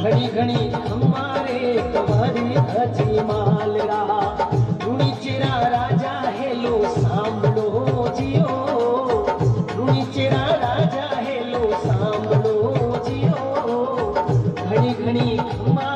घड़ी घड़ी हमारे तुम्हारे हजी माल रहा। चिरा राजा है लो सामलो जियो। रूणी चिरा राजा है लो सामलो जियो। घड़ी घड़ी हमारे